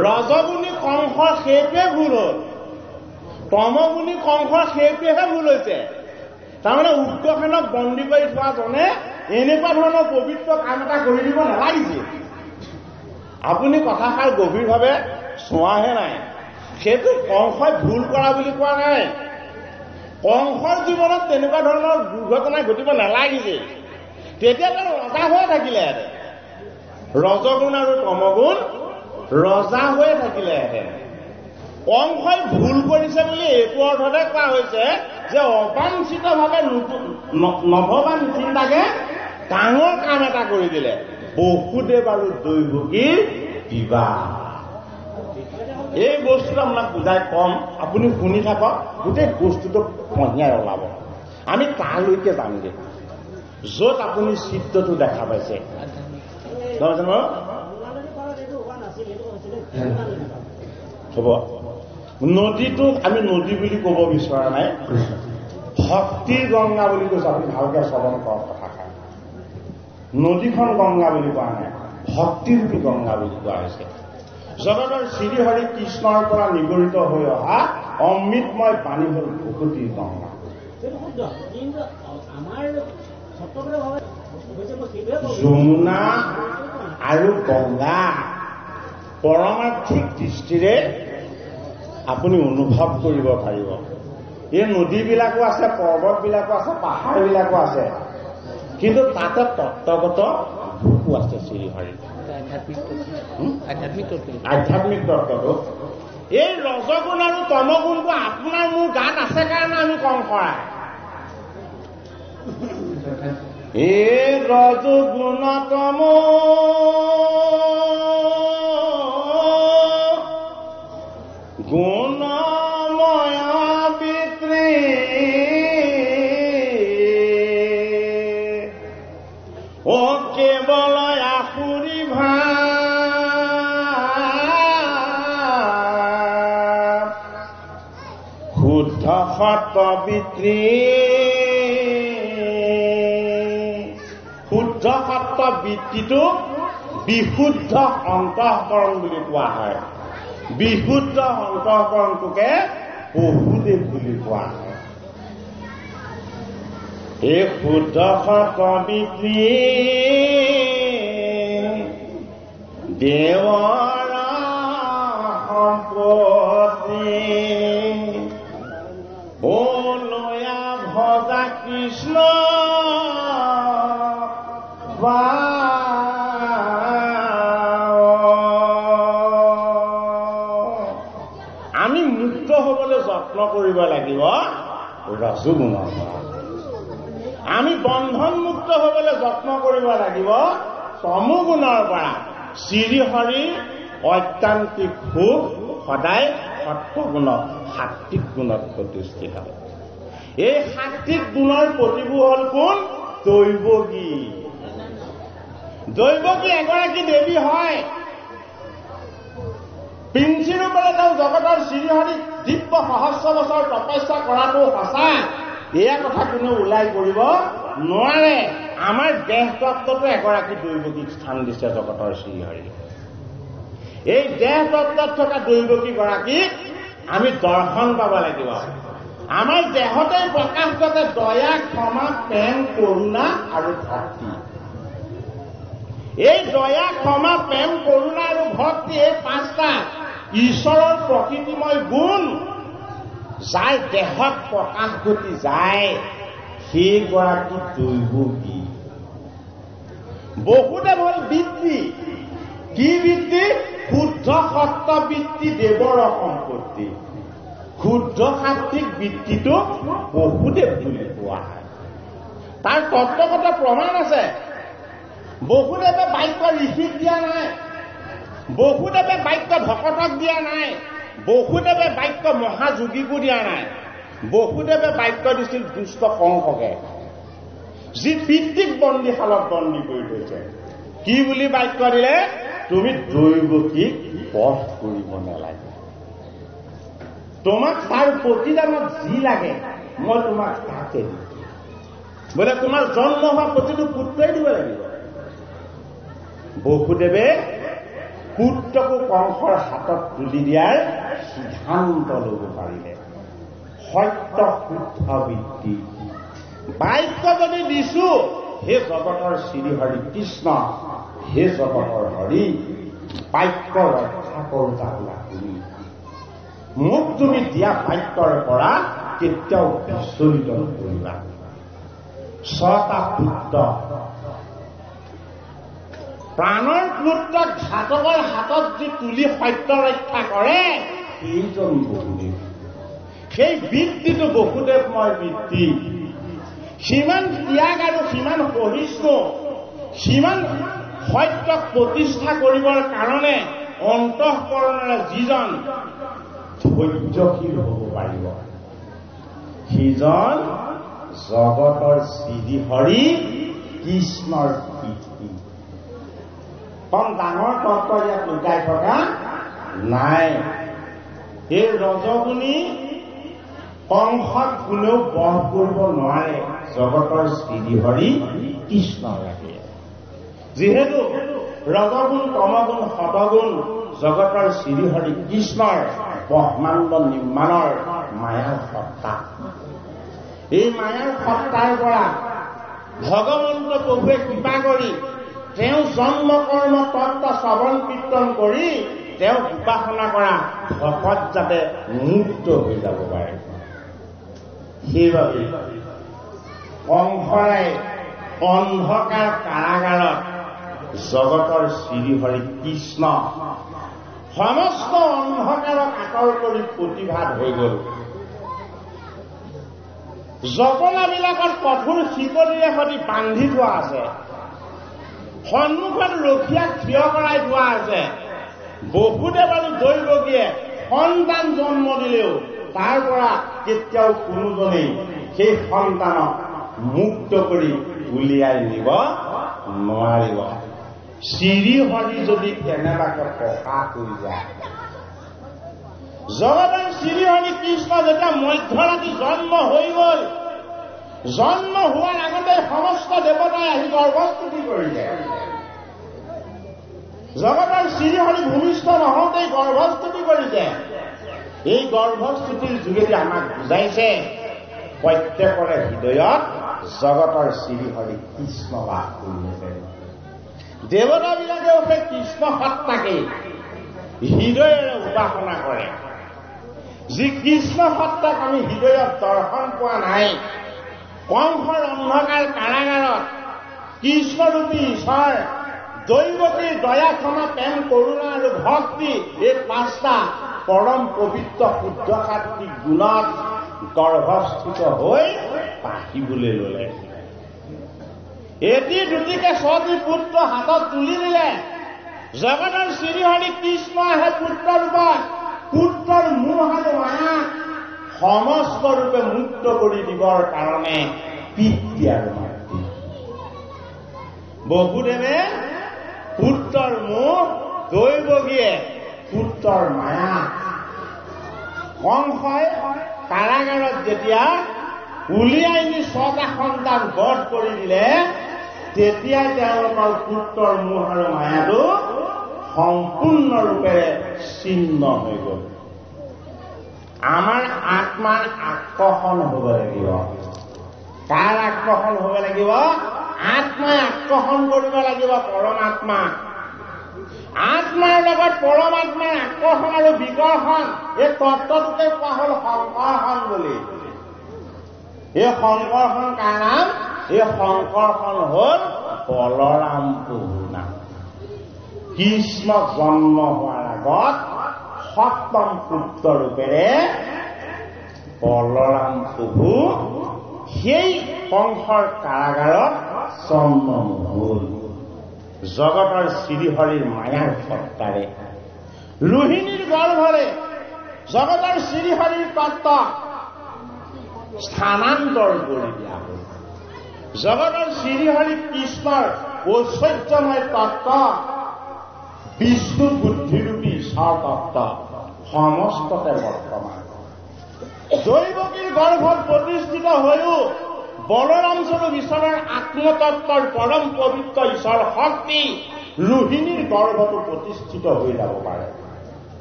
ৰজগুণী কংসৰ সেইটোৱে ভুল হ'ল। তমগুণী কংসৰ সেইটোৱেহে ভুল হৈছে। তাৰমানে উগ্ৰসেনক বন্দী কৰি থোৱাজনে এনেকুৱা ধৰণৰ পবিত্ৰ কাম এটা কৰি দিব নালাগিছিল। আপুনি কথাষাৰ গভীৰভাৱে চোৱাহে নাই। সেইটো কংসই ভুল কৰা বুলি কোৱা নাই। কংসৰ জীৱনত তেনেকুৱা ধৰণৰ দুৰ্ঘটনা ঘটিব নালাগিছিল তেতিয়া তেওঁ ৰজা হৈ থাকিলেহেঁতেন ৰজগুণ আৰু তমগুণ ৰজা হৈ থাকিলেহেঁতেন কংসই ভুল কৰিছে বুলি এইটো অৰ্থতে কোৱা হৈছে যে অবাঞ্ছিতভাৱে নতু- ন- নভবা নিচিন্তাকে ডাঙৰ কাম এটা কৰি দিলে। বসুদেৱ আৰু দৈৱকীৰ বিবাহ। এই বস্তুটো আপোনাক বুজাই কম আপুনি শুনি থাকক গোটেই বস্তুটো কঢ়িয়াই ওলাব। আমি তালৈকে যামগৈ। য'ত আপুনি চিত্ৰটো দেখা পাইছে। হ'ব। নদীটোক আমি নদী বুলি ক'ব বিচৰা নাই। শক্তিৰ গংগা বুলি কৈছো। আপুনি ভালকে শ্ৰৱণ কৰক কথাষাৰ নদীখন গংগা বুলি কোৱা নাই। শক্তিৰূপী গংগা বুলি কোৱা হৈছে। জগতৰ শ্ৰীহৰি কৃষ্ণৰ পৰা নিগৰিত হৈ অহা অমৃতময় পানী হ'ল সেইটোহে কওঁ যমুনা আৰু গংগা পৰমাৰ্থিক দৃষ্টিৰে আপুনি অনুভৱ কৰিব পাৰিব। এই নদীবিলাকো আছে পৰ্বতবিলাকো আছে পাহাৰবিলাকো আছে। কিন্তু তাতে তত্ত্বগত ৰূপো আছে শ্ৰীহৰিৰ আধ্যাত্মিক তত্ত্ব। আধ্যাত্মিক তত্ত্বটো এই ৰজগুণ আৰু তমগুণটো আপোনাৰ মোৰ গাত আছে কাৰণে আমি কম কৰাই। এই ৰজগুণ তম শুদ্ধ সত্য বৃত্তিটো বিশুদ্ধ অন্তঃকৰণ বুলি কোৱা হয়। বিশুদ্ধ অন্তঃকৰণটোকে বহুদেৱ বুলি কোৱা হয়। এই শুদ্ধ সত্য পিতৃ দেৱৰ সম্পত্তি লাগিব? ৰজগুণৰ পৰা আমি বন্ধনমুক্ত হবলৈ যত্ন কৰিব লাগিব। তমুগুণৰ পৰা শ্ৰীহৰিৰ ঐত্যান্তিক সুখ সদায় সত্বগুণত সাত্বিক গুণত প্ৰতিষ্ঠিত। এই সাত্বিক গুণৰ প্ৰতিভূ হল কোন? দৈৱকী। দৈৱকী এগৰাকী দেৱী হয়। পিঞ্চি ৰূপেৰে তেওঁ জগতৰ শ্ৰীহৰিক দিব্য সহস্ৰ বছৰ তপস্যা কৰাটো সঁচা। এয়া কথা কোনেও ওলাই কৰিব নোৱাৰে। আমাৰ দেহ তত্বটো এগৰাকী দৈৱকীক স্থান দিছে জগতৰ শ্ৰীহৰি এই দেহ তত্বত থকা দৈৱকী গৰাকীক আমি দৰ্শন পাব লাগিব। আমাৰ দেহতে প্ৰকাশ ঘটে দয়া ক্ষমা প্ৰেম কৰোণা আৰু ভক্তি। এই দয়া ক্ষমা প্ৰেম কৰোণা আৰু ভক্তি এই পাঁচটা। ঈশ্বৰৰ প্ৰকৃতিময় গুণ যাৰ দেহত প্ৰকাশ ঘটি যায় সেইগৰাকী দৈৱকী বহুদেৱ হ'ল বৃত্তি। কি বৃত্তি? শুদ্ধ সত্য বৃত্তি দেৱৰ সম্পত্তি। শুদ্ধ সাত্বিক বৃত্তিটো বহুদেৱ বুলি কোৱা হয়। তাৰ তত্ত্বগত প্ৰমাণ আছে। বহুদেৱে বাক্য ঋষিক দিয়া নাই। বহুদেৱে বাক্য ভকতক দিয়া নাই বহুদেৱে বাক্য মহাযোগীকো দিয়া নাই বহুদেৱে বাক্য দিছিল দুষ্ট কংসকে। যি পিতৃক বন্দীশালত বন্দী কৰি থৈছে কি বুলি বাক্য দিলে? তুমি দৈৱকীক বধ কৰিব নালাগে। তোমাক তাৰ প্ৰতিদানত যি লাগে মই তোমাক তাকে দিম। বোলে তোমাৰ জন্ম হোৱা প্ৰতিটো পুত্ৰই দিব লাগিব। বসুদেৱে পুত্ৰকো কংসৰ হাতত তুলি দিয়াৰ সিদ্ধান্ত ল'ব পাৰিলে। সত্য শুদ্ধ বৃত্তি। বাক্য যদি দিছো হে জগতৰ শ্ৰীহৰি কৃষ্ণ হে জগতৰ হৰি বাক্য ৰক্ষা কৰোতা হোৱা তুমি মোক তুমি দিয়া বাক্যৰ পৰা কেতিয়াও বিচলিত নকৰিবা। ছটা পুত্ৰ প্ৰাণৰ পুত্ৰক ঘাতকৰ হাতত যি তুলি সত্য ৰক্ষা কৰে। সেইজন বহুদেৱ সেই বৃত্তিটো বহুদেৱময় বৃত্তি। সিমান ত্যাগ আৰু সিমান সহিষ্ণু সিমান সত্যক প্ৰতিষ্ঠা কৰিবৰ কাৰণে অন্তঃকৰণেৰে যিজন ধৈৰ্যশীল হ'ব পাৰিব। সিজন জগতৰ শ্ৰীহৰি কৃষ্ণৰ কম ডাঙৰ তত্ত্ব ইয়াত লুকাই থকা নাই। এই ৰজগুণী কংসত কোনেও বধ কৰিব নোৱাৰে। জগতৰ শ্ৰীহৰি কৃষ্ণ ৰাখে। যিহেতু ৰজগুণ তমগুণ শতগুণ জগতৰ শ্ৰীহৰি কৃষ্ণৰ ব্ৰহ্মাণ্ড নিৰ্মাণৰ মায়াৰ সত্তা। এই মায়াৰ সত্তাৰ পৰা ভগৱন্ত প্ৰভুৱে কৃপা কৰি তেওঁ জন্ম কৰ্ম তত্ত্ব শ্ৰৱণ কীৰ্তন কৰি তেওঁ উপাসনা কৰা ভকত যাতে মুক্ত হৈ যাব পাৰে। সেইবাবে কংসৰাই অন্ধকাৰ কাৰাগাৰত জগতৰ শ্ৰীহৰি কৃষ্ণ সমস্ত অন্ধকাৰক আঁতৰ কৰি প্ৰতিভাত হৈ গ'ল। জপনাবিলাকত কঠোৰ শিকলিৰে সৈতে বান্ধি থোৱা আছে। সন্মুখত ৰখীয়াক থিয় কৰাই থোৱা আছে। বহুদেৱ আৰু দৈৱকীয়ে সন্তান জন্ম দিলেও তাৰ পৰা কেতিয়াও কোনোজনেই সেই সন্তানক মুক্ত কৰি উলিয়াই নিব নোৱাৰিব। শ্ৰীহৰি যদি কেনেবাকে প্ৰকাশ হৈ যায়। জগতৰ শ্ৰীহৰি কৃষ্ণ যেতিয়া মধ্যৰাতি জন্ম হৈ গ'ল জন্ম হোৱাৰ আগতে সমস্ত দেৱতাই আহি গৰ্ভস্তুতি কৰিলে। জগতৰ শ্ৰীহৰি ভূমিষ্ঠ নহওঁতেই গৰ্ভস্তুতি কৰিছে। এই গৰ্ভস্তুতিৰ যোগেদি আমাক বুজাইছে প্ৰত্যেকৰে হৃদয়ত জগতৰ শ্ৰীহৰি কৃষ্ণ বাস কৰি আছে দেৱতাবিলাকেও সেই কৃষ্ণ সত্তাকেই হৃদয়েৰে উপাসনা কৰে। যি কৃষ্ণ সত্তাক আমি হৃদয়ত দৰ্শন পোৱা নাই কংসৰ অন্ধকাৰ কাৰাগাৰত কৃষ্ণৰূপী ঈশ্বৰ দৈৱকী দয়া ক্ষমা প্ৰেম কৰোণা আৰু ভক্তি এই পাঁচটা পৰম পবিত্ৰ শুদ্ধ সাত্বিক গুণত গৰ্ভস্থিত হৈ পাহিবলৈ ললে। এটি দুটিকে ছটি পুত্ৰ হাতত তুলি দিলে। জগতৰ শ্ৰীহৰি কৃষ্ণ আহে পুত্ৰ ৰূপত পুত্ৰৰ মোহ আৰু মায়া সমস্ত ৰূপে মুক্ত কৰি দিবৰ কাৰণে পিতৃ আৰু মাতৃ। বহুদেৱে পুত্ৰৰ মোহ দৈৱগীয়ে পুত্ৰৰ মায়া। কংসই কাৰাগাৰত যেতিয়া উলিয়াই নি ছটা সন্তান বধ কৰি দিলে তেতিয়াই তেওঁলোকৰ পুত্ৰৰ মোহ আৰু মায়াটো সম্পূৰ্ণৰূপেৰে ছিন্ন হৈ গ'ল। আমাৰ আত্মাৰ আকৰ্ষণ হ'ব লাগিব। কাৰ আকৰ্ষণ হ'ব লাগিব আত্মাই আকৰ্ষণ কৰিব লাগিব পৰমাত্মা। আত্মাৰ লগত পৰমাত্মাৰ আকৰ্ষণ আৰু বিকৰ্ষণ এই তত্ত্বটোকে কোৱা হ'ল সংকৰ্ষণ বুলি। এই সংকৰ্ষণ কাৰ নাম? এই সংকৰ্ষণ হ'ল বলৰাম প্ৰভুৰ নাম কৃষ্ণ জন্ম হোৱাৰ আগত সপ্তম পুত্ৰ ৰূপেৰে বলৰাম প্ৰভু সেই কংসৰ কাৰাগাৰত জন্ম হ'ল জগতৰ শ্ৰীহৰিৰ মায়াৰ সত্তাৰে ৰোহিণীৰ গৰ্ভৰে জগতৰ শ্ৰীহৰিৰ তত্ত্ব স্থানান্তৰ কৰি দিয়া। হ'ল জগতৰ শ্ৰীহৰি কৃষ্ণৰ ঐশ্বৰ্যময় তত্ত্ব বিষ্ণু তত্ত্ব সমস্ততে বৰ্তমান দৈৱকীৰ গৰ্ভত প্ৰতিষ্ঠিত হৈও বলৰাম স্বৰূপ ঈশ্বৰৰ আত্মতত্বৰ পৰম পবিত্ৰ ঈশ্বৰ শক্তি ৰোহিণীৰ গৰ্ভতো প্ৰতিষ্ঠিত হৈ যাব পাৰে।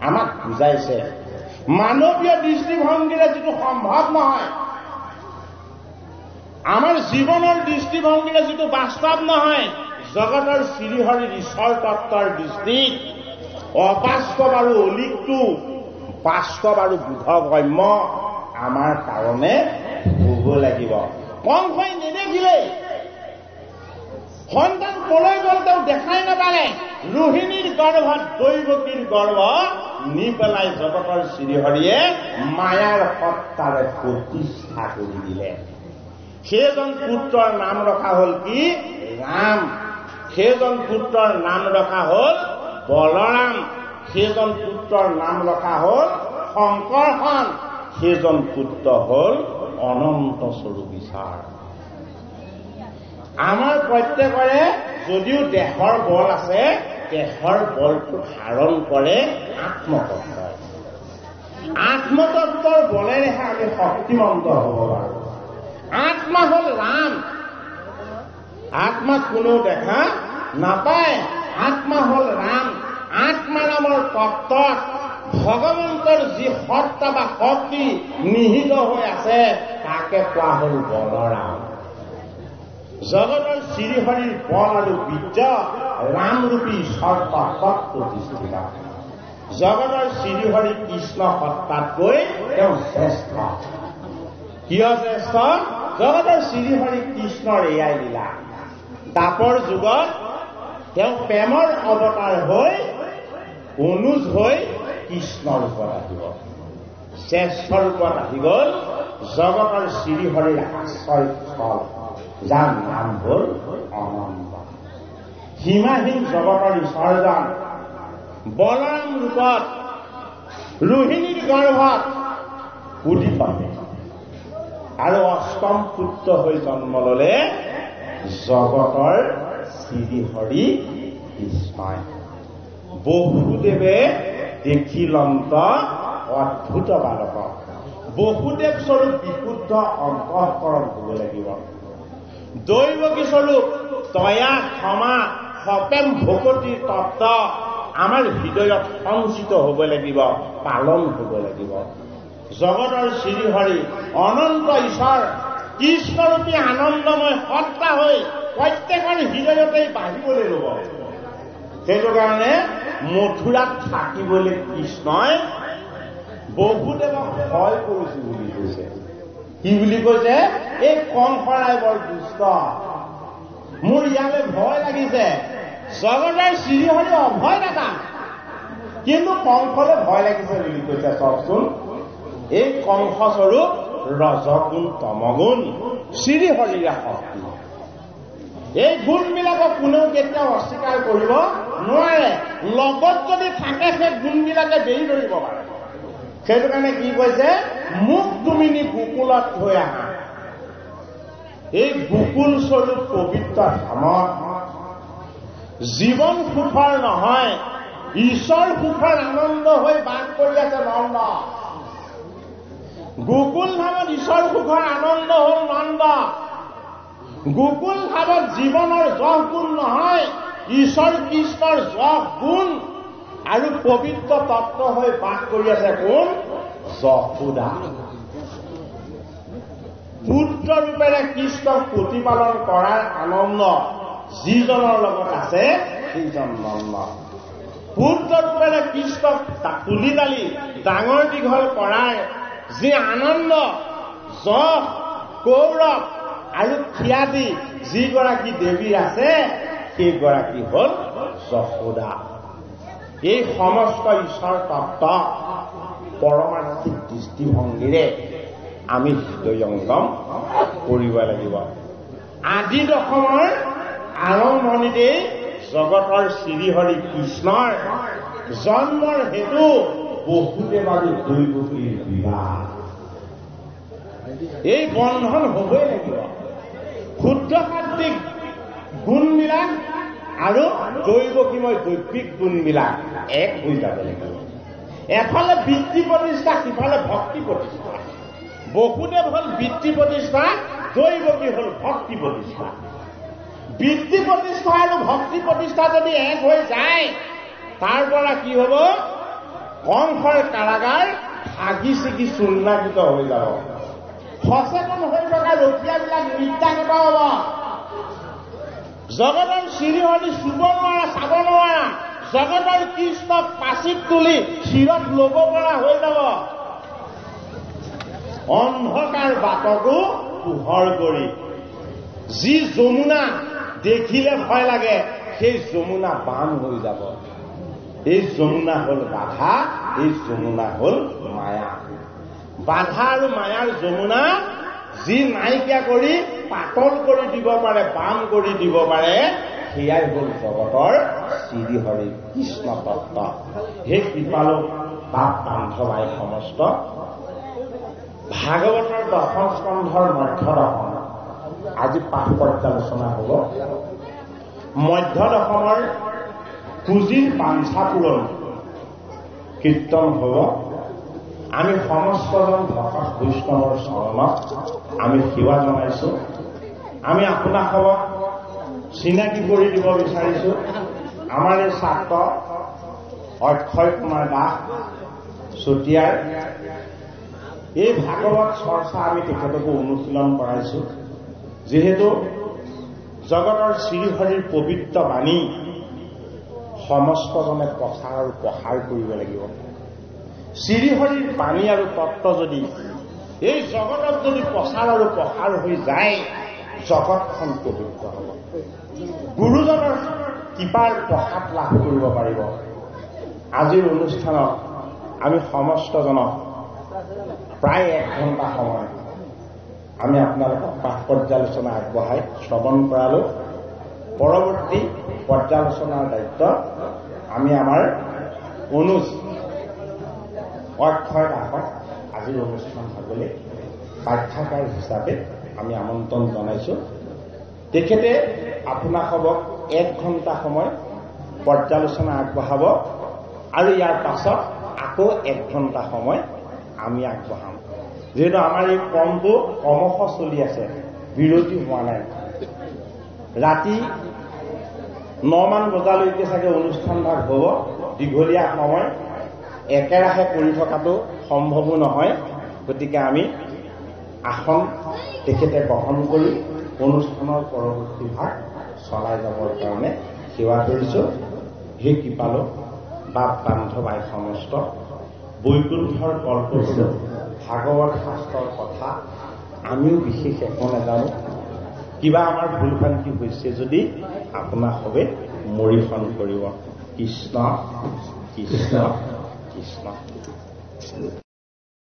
আমাক বুজাইছে মানৱীয় দৃষ্টিভংগীৰে যিটো সম্ভৱ নহয় আমাৰ জীৱনৰ দৃষ্টিভংগীৰে যিটো বাস্তৱ নহয় জগতৰ শ্ৰীহৰিৰ ঈশ্বৰ তত্বৰ দৃষ্টিত অবাস্তৱ আৰু অলিকটো। বাস্তৱ আৰু বোধগম্য আমাৰ কাৰণে হ'ব লাগিব। কংসই নেদেখিলে। সন্তান কলৈ গ'ল তেওঁ দেখাই নাপালে। ৰোহিণীৰ গৰ্ভত দৈৱকীৰ গৰ্ভ নি পেলাই জগতৰ শ্ৰীহৰিয়ে মায়াৰ সত্তাৰে প্ৰতিষ্ঠা কৰি দিলে। সেইজন পুত্ৰৰ নাম ৰখা হ'ল কি? ৰাম। সেইজন পুত্ৰৰ নাম ৰখা হ'ল বলৰাম সেইজন পুত্ৰৰ নাম ৰখা হ'ল শংকৰখন। সেইজন পুত্ৰ হ'ল অনন্ত স্বৰূপ বিচাৰ আমাৰ প্ৰত্যেকৰে যদিও দেহৰ বল আছে দেহৰ বলটো ধাৰণ কৰে আত্মতত্বই আত্মতত্বৰ বলেৰেহে আমি শক্তিমন্ত হ'ব পাৰোঁ। আত্মা হ'ল ৰাম। আত্মাক কোনেও দেখা নাপায়। আত্মা হ'ল ৰাম। আত্মা নামৰ তত্ত্বত ভগৱন্তৰ যি সত্তা বা শক্তি নিহিত হৈ আছে তাকে কোৱা হ'ল বলৰাম। জগতৰ শ্ৰীহৰিৰ বল আৰু বীৰ্য ৰামৰূপী সৰ্বতত প্ৰতিষ্ঠিত। জগতৰ শ্ৰীহৰি কৃষ্ণ সত্তাতকৈ তেওঁ শ্ৰেষ্ঠ। কিয় শ্ৰেষ্ঠ? জগতৰ শ্ৰীহৰি কৃষ্ণৰ এয়াই লীলা। দাপৰ যুগত তেওঁ প্ৰেমৰ অৱতাৰ হৈ অনুজ হৈ কৃষ্ণ ৰূপত আহিব। শ্ৰেষ্ঠ ৰূপত আহি গ'ল জগতৰ শ্ৰীহৰিৰ আশ্ৰয় স্থল যাৰ নাম হ'ল অনন্ত। সীমাহীন জগতৰ ঈশ্বৰজন বলৰাম ৰূপত ৰোহিণীৰ গৰ্ভত উদিত আৰু অষ্টম পুত্ৰ হৈ জন্ম ললে জগতৰ শ্ৰীহৰি কৃষ্ণই। বহুদেৱে দেখিলন্ত অদ্ভুত বালক বহুদেৱ স্বৰূপ বিশুদ্ধ অন্তঃকৰণ হ'ব লাগিব। দৈৱকী স্বৰূপ? দয়া ক্ষমা সপেম ভকতিৰ তত্ত্ব আমাৰ হৃদয়ত সঞ্চিত হ'ব লাগিব পালন হ'ব লাগিব। জগতৰ শ্ৰীহৰি অনন্ত ঈশ্বৰ কৃষ্ণৰূপী আনন্দময় সত্তা হৈ প্ৰত্যেকৰ হৃদয়তেই বাঢ়িবলৈ ল'ব। সেইটো কাৰণে মথুৰাত থাকিবলৈ কৃষ্ণই বহুদেৱক ভয় কৰিছো বুলি কৈছে। কি বুলি কৈছে? এই কংসৰাই বৰ দুষ্ট। মোৰ ইয়ালৈ ভয় লাগিছে। জগতৰ শ্ৰীহৰি অভয় দাতা কিন্তু কংসলৈ ভয় লাগিছে বুলি কৈছে চাওকচোন এই কংসস্বৰূপ ৰজগুণ তমগুণ। শ্ৰীহৰিৰে শক্তি। এই গুণবিলাকক কোনেও কেতিয়াও অস্বীকাৰ কৰিব নোৱাৰে। লগত যদি থাকে সেই গুণবিলাকে বেৰি ধৰিব পাৰে। সেইটো কাৰণে কি কৈছে মোক তুমি নি গোকুলত থৈ আহা। এই গোকুল স্বৰূপ পবিত্ৰ ধামত জীৱন সুখৰ নহয় ঈশ্বৰ সুখৰ আনন্দ হৈ বাস কৰি আছে নন্দ। গোকুল ধামত ঈশ্বৰ সুখৰ আনন্দ হ'ল নন্দ। গোকুল ধামত জীৱনৰ যশ গুণ নহয় ঈশ্বৰ কৃষ্ণৰ যশ গুণ আৰু পবিত্ৰ তত্ত্ব হৈ বাস কৰি আছে কোন? যশোদা পুত্ৰ ৰূপেৰে কৃষ্ণক প্ৰতিপালন কৰাৰ আনন্দ যিজনৰ লগত আছে সেইজন নন্দ। পুত্ৰ ৰূপেৰে কৃষ্ণক তুলি তালি ডাঙৰ দীঘল কৰাৰ যি আনন্দ যশ গৌৰৱ আৰু খ্যাতি যিগৰাকী দেৱীৰ আছে সেইগৰাকী হ'ল যশোদা। এই সমস্ত ঈশ্বৰ তত্ত্ব পৰমাৰ্থিক দৃষ্টিভংগীৰে আমি হৃদয়ংগম কৰিব লাগিব। আদি দশমৰ আৰম্ভণিতেই জগতৰ শ্ৰীহৰি কৃষ্ণৰ জন্মৰ হেতু বহুতে বাৰু দৈৱকীৰ বিবাহ। এই বন্ধন হবই লাগিব। ক্ষুদ্ৰ সাত্বিক গুণবিলাক আৰু দৈৱকীময় দৈৱিক গুণবিলাক এক হৈ যাব লাগিব। এফালে বৃত্তি প্ৰতিষ্ঠা সিফালে ভক্তি প্ৰতিষ্ঠা। বসুদেৱ হ'ল বৃত্তি প্ৰতিষ্ঠা দৈৱকী হ'ল ভক্তি প্ৰতিষ্ঠা। বৃত্তি প্ৰতিষ্ঠা আৰু ভক্তি প্ৰতিষ্ঠা যদি এক হৈ যায় তাৰ পৰা কি হব? কংসৰ কাৰাগাৰ ভাগি ছিগি চূৰ্ণাকৃত হৈ যাব। সচেতন হৈ থকা ৰখীয়াবিলাক নিত্যাকৃত হব জগতৰ শ্ৰীহৰি চুব নোৱাৰা চাব নোৱাৰা জগতৰ কৃষ্ণক পাচিত তুলি শিৰত লব পৰা হৈ যাব। অন্ধকাৰ বাটকো পোহৰ কৰি যি যমুনা দেখিলে ভয় লাগে সেই যমুনা বান হৈ যাব। এই যমুনা হল বাধা এই যমুনা হল মায়া। বাধা আৰু মায়াৰ যমুনা যি নাইকিয়া কৰি পাতল কৰি দিব পাৰে বাম কৰি দিব পাৰে সেয়াই হল জগতৰ শ্ৰীহৰি কৃষ্ণ তত্ত্ব। সেই কৃপালো বাপ বান্ধৱাই সমস্ত। ভাগৱতৰ দশম স্কন্ধৰ মধ্য দশম আজি পাঠ পৰ্যালোচনা হব। মধ্য দশমৰ পুঁজিৰ বাঞ্ছা পূৰণ কীৰ্তন হব। আমি সমস্তজন ভকত বৈষ্ণৱৰ চৰণত আমি সেৱা জনাইছো। আমি আপোনাসৱক চিনাকি কৰি দিব বিচাৰিছো। আমাৰ এই ছাত্ৰ অক্ষয় কুমাৰ দাস চুতীয়াৰ এই ভাগৱত চৰ্চা আমি তেখেতকো অনুশীলন কৰাইছো। যিহেতু জগতৰ শ্ৰীহৰিৰ পবিত্ৰ বাণী সমস্তজনে প্ৰচাৰ আৰু প্ৰসাৰ কৰিব লাগিব। শ্ৰীহৰিৰ বাণী আৰু তত্ত্ব যদি এই জগতত যদি প্ৰচাৰ আৰু প্ৰসাৰ হৈ যায় জগতখন পবিত্ৰ হ'ব। গুৰুজনৰ কৃপাৰ প্ৰসাদ লাভ কৰিব পাৰিব। আজিৰ অনুষ্ঠানত আমি সমস্তজনক প্ৰায় এক ঘণ্টা সময় আমি আপোনালোকক পাঠ পৰ্যালোচনা আগবঢ়াই শ্ৰৱণ কৰালো। পৰৱৰ্তী পৰ্যালোচনাৰ দায়িত্ব আমি আমাৰ অনুজ অক্ষয় দাসক আজিৰ অনুষ্ঠান ভাগলৈ পাঠ্যাকাৰ হিচাপে আমি আমন্ত্ৰণ জনাইছো। তেখেতে আপোনাসৱক এক ঘণ্টা সময় পৰ্যালোচনা আগবঢ়াব আৰু ইয়াৰ পাছত আকৌ এক ঘণ্টা সময় আমি আগবঢ়াম। যিহেতু আমাৰ এই ক্ৰমটো ক্ৰমশ চলি আছে বিৰতি হোৱা নাই। ৰাতি নমান বজালৈকে চাগে অনুষ্ঠান ভাগ হ'ব। দীঘলীয়া সময়। একেৰাহে কৰি থকাটো সম্ভৱো নহয়। গতিকে আমি আসন তেখেতে গ্ৰহণ কৰি অনুষ্ঠানৰ পৰৱৰ্তী ভাগ চলাই যাবৰ কাৰণে সেৱা কৰিছো। সেই কৃপালো বাপ বান্ধৱাই সমস্ত বৈকুণ্ঠৰ কল্পছিল ভাগৱত শাস্ত্ৰৰ কথা আমিও বিশেষ একো নাজানো। কিবা আমাৰ ভুল ভ্ৰান্তি হৈছে যদি আপোনাক সবে মৰিখন কৰিব। কৃষ্ণ কৃষ্ণ। কৃষ্ণ